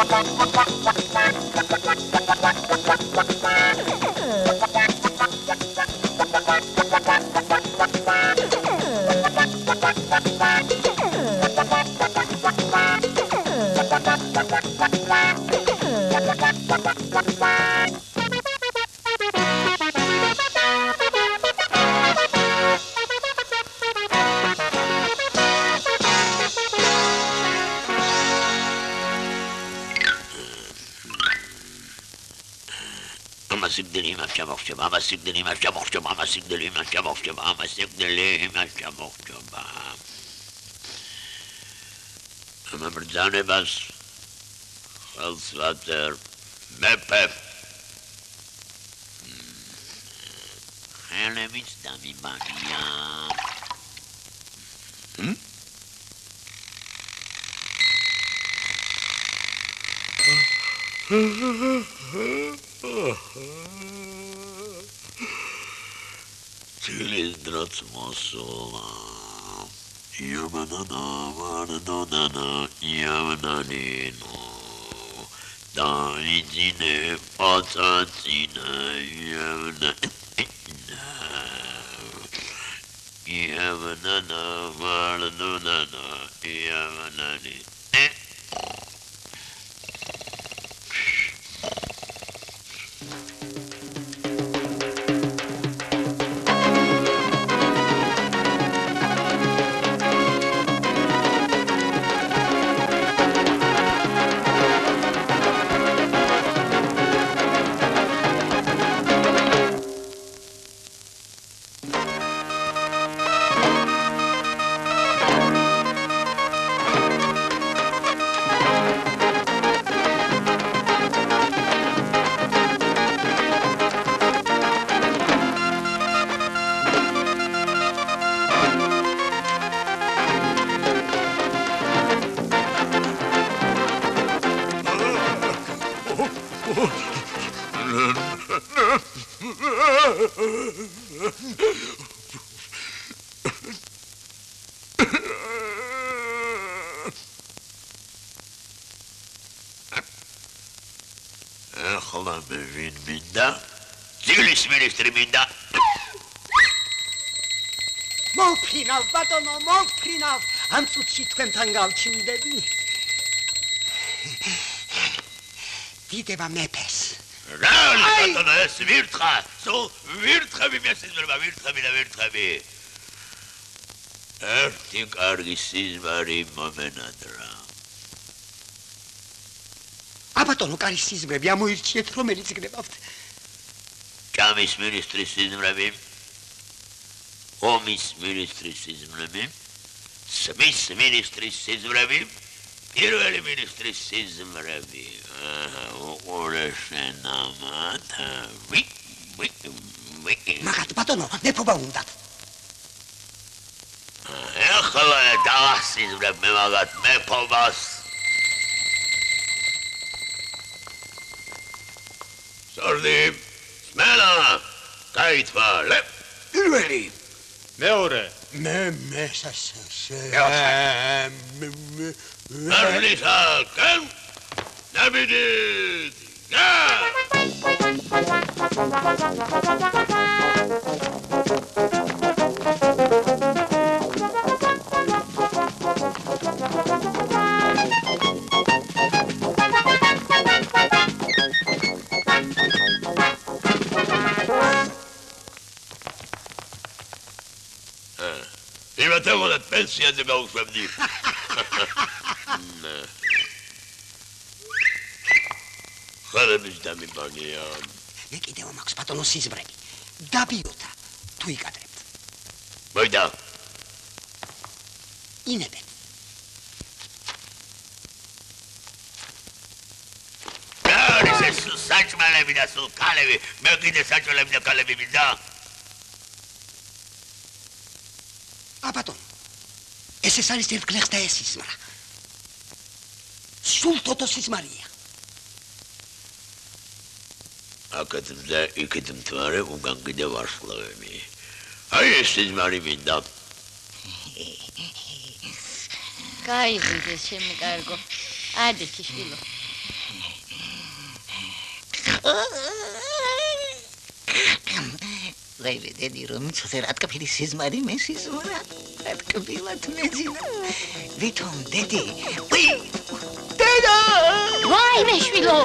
Bye. სიგდილი იმას ჩამოხჭება, ამას სიგდილი იმას ჩამოხჭება, ამას სიგდილი იმას ჩამოხჭება, ამას სიგდილი იმას ჩამოხჭება. ამ ბრძანებას ხელს ვაწერ მეფე. ხელებიც დამიბანია. ჰმ? Till idrottsmassorna. Gömnarna, vardonarna, jämnarna. 大事でパサしないやぶな。やぶなな、ワールドなな、やぶなに。მინდა? ძილის მინისტრი მინდა. მოფრინავ ბატონო, მოფრინავ. ამ წუთში თქვენთან გავჩნდები. დიდება მეფეს. რა ბატონო ეს ვირთხა? სულ ვირთხები მესიზმრება, ვირთხები და ვირთხები. ერთი კარგი სიზმარი მომენადრა. აბატონო კარი სიზმრები ამოირჩიეთ რომელიც გნებავთ. კამის მინისტრის სიზმრები ომის მინისტრის სიზმრები სმის მინისტრის სიზმრები პირველი მინისტრის სიზმრები. უყურეშენამათ ვი ვი ვი. მაგათ ბატონო მეფობა უნდა ეხლა დაასიზმრებ მე მაგათ მეფობას სორდი სმელა გაითვალე. პირველი. მეორე. მე მესასე არლისა კენ ნაბიდი ნა იმათებოდა პენსიაზე გავუშვებდი. ხარების დამიბანია. მე კიდევ მაქვს ბატონო სიზმრები. დაბიოთა თუ იკადრებთ. მოიდა. ინებენ. არის ეს საჭმელები და სულ კალები, მე კიდე საჭმელები და კალები მინდა. აბატონ ეს ეს არის ერთგლეხს და ეს ისმარა სულ თოთოს ისმარია აკეთ და იქით მთვარე უგან კიდე ვარსკვლავები აი ეს ისმარი მინდა. კაი ბიძე ჩემი კარგო. ადი ქიშვილო ვაი დედი რომ ცოტა რა თქაფილი სიზმარი მე სიზმარა რა თქაფილად მეძინა. ვითომ დედი ვი დედა! ვაი მეშვილო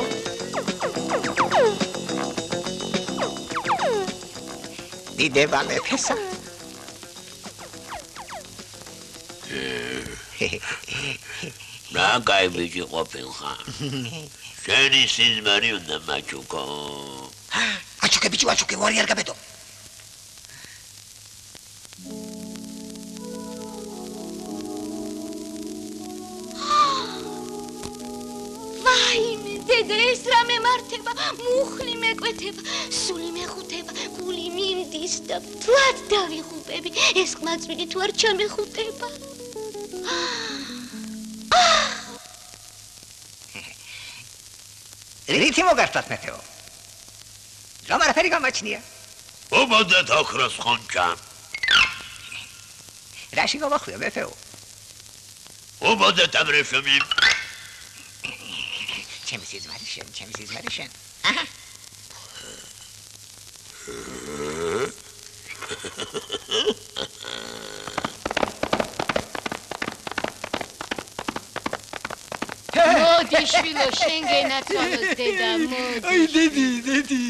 დიდებალე ფესა რა კაი ბიჭი ყოფილხარ შენი სიზმარი უნდა მაჩუკო აჩუკე ბიჭო აჩუკე ვარი არ გაბედო დედა ეს რა მემართება? მუხლი მეკვეთება სული მეხუთება გული მინდის და თვად დავიღუპები ეს ყმაწვილი თუ არ ჩამეხუტება რითი მოგართვათ მეტეო რომ არაფერი გამაჩნია? ობოდეთ ოქროს ხონჭა რაში გავახვია მეტეო ობოდეთ აბრეშუმი ჩემი სიზმარი შენ ჩემი სიზმარი შენ. აჰა. მოდი შვილო შენ გენაცვალოს დედა მოდი აი დედი დედი.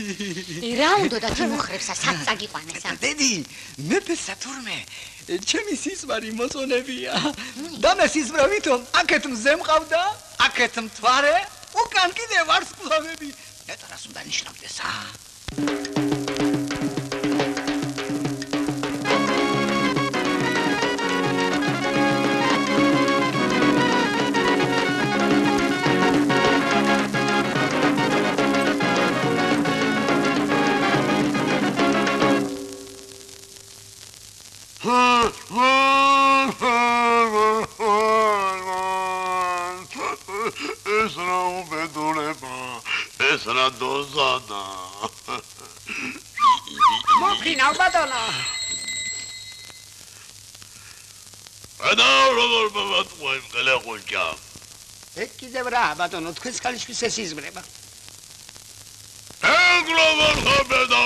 რა უნდა და თიმოხრებსა სად წაგიყვანესა დედი მეფე სათურმე ჩემი სიზმარი მოწონებია. და მე სიზმრა ვითომ აქეთ მზე მყავდა აქეთ მთვარე უკან კიდე ვარსკვლავები ნეტარას უნდა ნიშნავდეს ა? ეს რა უბედურება ეს რა დოზანა მოფრინავ ბატონო ადა როგორ მომატყუა იმ გელეხონჭა ეგ კიდევ რა ბატონო თქვენს ქალიშვილს ეს იზმრება. ეგ როგორ ხობედა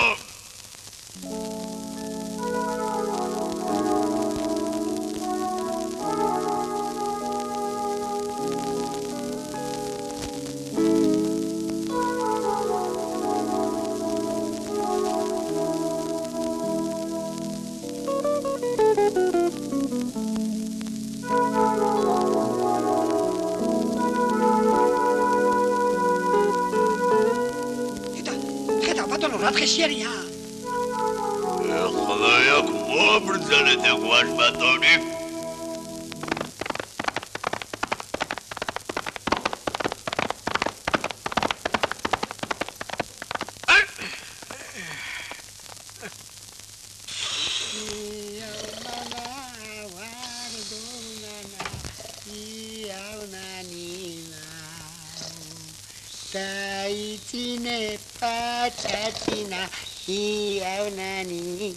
ხედა ბატონო რა დღესიერია ეხლა იქ პაჭაჭინა იავნანი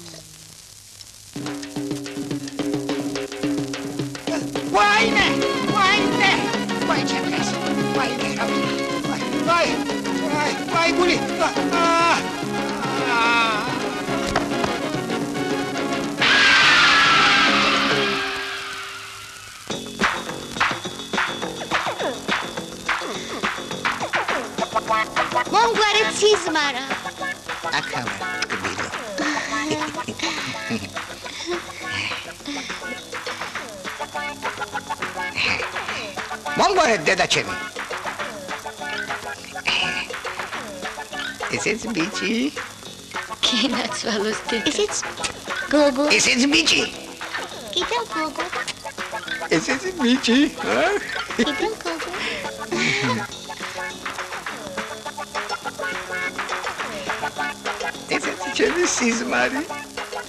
ვაიმე ვაიმე ვაი ჩემს ვაიმე a cama comigo. Deda Dedachemi. Esse é Smith. Quem não falou Esse é Gogo. Esse é o Smith. Quem é o Gogo? Esse é Smith. Quem é o Gogo? ესეც ჩემი სიზმარი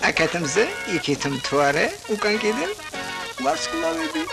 აქეთ მზე იქით მთვარე უკან კიდე ვარსკვლავები